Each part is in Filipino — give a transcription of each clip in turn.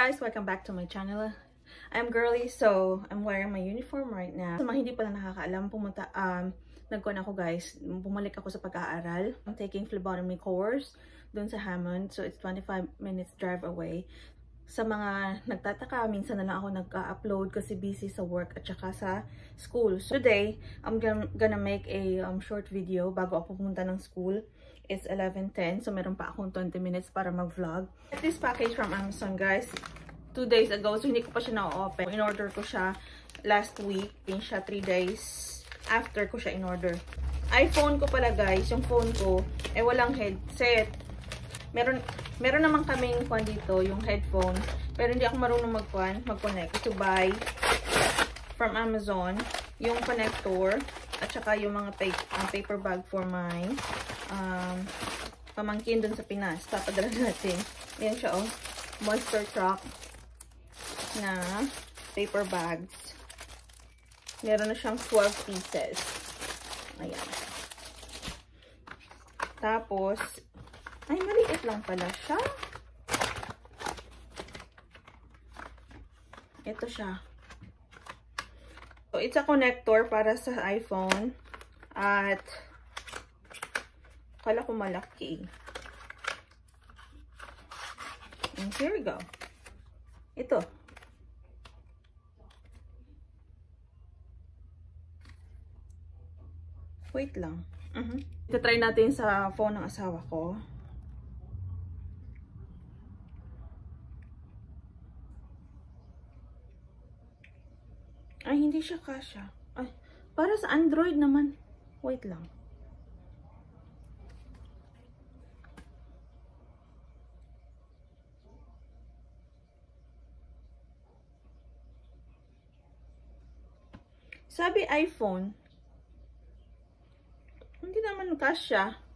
guys! Welcome back to my channel. I'm Girly, so I'm wearing my uniform right now. Sa mga hindi pala nakakaalam, pumunta, um, nagkuhan ako guys, bumalik ako sa pag-aaral. I'm taking phlebotomy course dun sa Hammond, so it's 25 minutes drive away. Sa mga nagtataka, minsan na lang ako nag-upload kasi busy sa work at saka sa school. So today, I'm gonna make a um, short video bago ako pumunta ng school. It's 11.10, so meron pa akong 20 minutes para mag-vlog. This package from Amazon, guys. Two days ago, so hindi ko pa siya na-open. In-order ko siya last week. Din siya 3 days after ko siya in-order. iPhone ko pala, guys. Yung phone ko, eh walang headset. Meron, meron naman kaming kwan dito, yung headphone. Pero hindi ako marunong mag-kwan, mag-connect. To buy from Amazon, yung connector, at saka yung mga paper, um, paper bag for my um, pamangkin dun sa Pinas. Papadala natin. Yan siya, oh. Monster truck na paper bags. Meron na siyang 12 pieces. Ayan. Tapos, ay, maliit lang pala siya. Ito siya. So, it's a connector para sa iPhone. At, Kala ko malaki. And here we go. Ito. Wait lang. Uh -huh. Ito-try natin sa phone ng asawa ko. Ay, hindi siya kasha. Ay, para sa Android naman. Wait lang. Sabi iPhone, hindi naman kasya.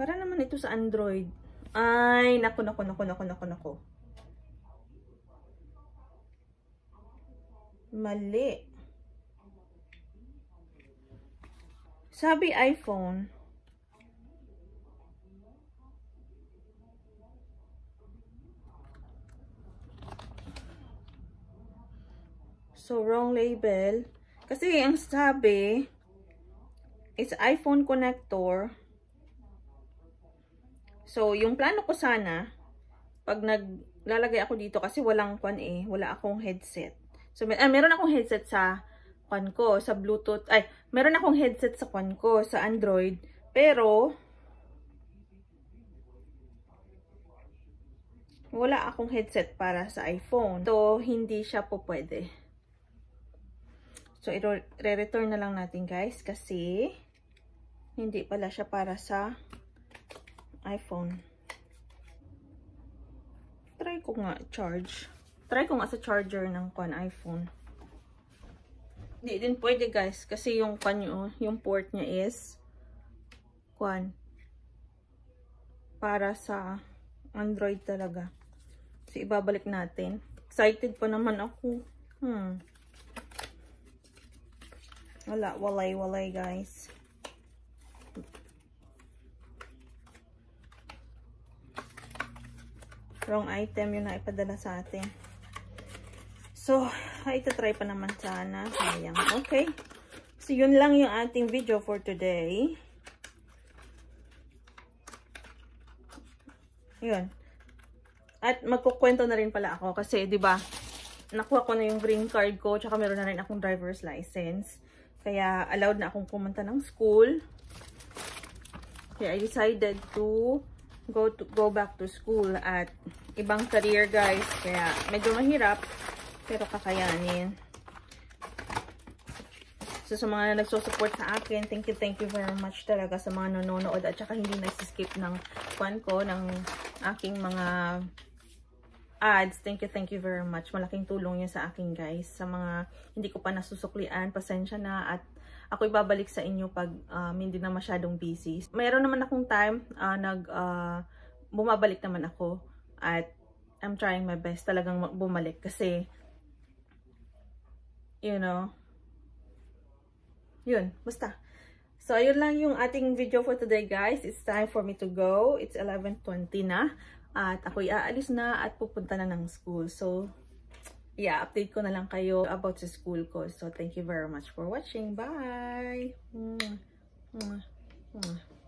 Para naman ito sa Android. Ay, naku, naku, naku, naku, naku, naku. Mali. Sabi iPhone, So, wrong label. Kasi, ang sabi, it's iPhone connector. So, yung plano ko sana, pag naglalagay ako dito, kasi walang kwan eh, wala akong headset. So, may, ah, meron akong headset sa kwan ko, sa Bluetooth. Ay, meron akong headset sa kwan ko, sa Android. Pero, wala akong headset para sa iPhone. So, hindi siya po pwede. So, i-return na lang natin guys kasi hindi pala siya para sa iPhone. Try ko nga charge. Try ko nga sa charger ng kwan iPhone. Hindi din pwede guys kasi yung kwan nyo, yung port niya is kwan para sa Android talaga. So, ibabalik natin. Excited pa naman ako. Hmm. Wala, walay, walay guys. Wrong item yung naipadala sa atin. So, ay try pa naman sana. Sayang. Okay. So, yun lang yung ating video for today. Yun. At magkukwento na rin pala ako kasi, di ba, nakuha ko na yung green card ko, tsaka meron na rin akong driver's license. Kaya allowed na akong pumunta ng school. Kaya I decided to go to go back to school at ibang career guys. Kaya medyo mahirap pero kakayanin. So sa mga nagsusupport sa akin, thank you, thank you very much talaga sa mga nanonood at saka hindi nag-skip ng kwan ko, ng aking mga ads. Thank you, thank you very much. Malaking tulong yan sa akin guys. Sa mga hindi ko pa nasusuklian, pasensya na at ako ibabalik sa inyo pag um, hindi na masyadong busy. Mayroon naman akong time, uh, nag, uh, bumabalik naman ako at I'm trying my best talagang bumalik kasi you know yun, basta. So, ayun lang yung ating video for today, guys. It's time for me to go. It's 11.20 na. At ako'y aalis na at pupunta na ng school. So, yeah, update ko na lang kayo about sa school ko. So, thank you very much for watching. Bye! Mwah. Mwah. Mwah.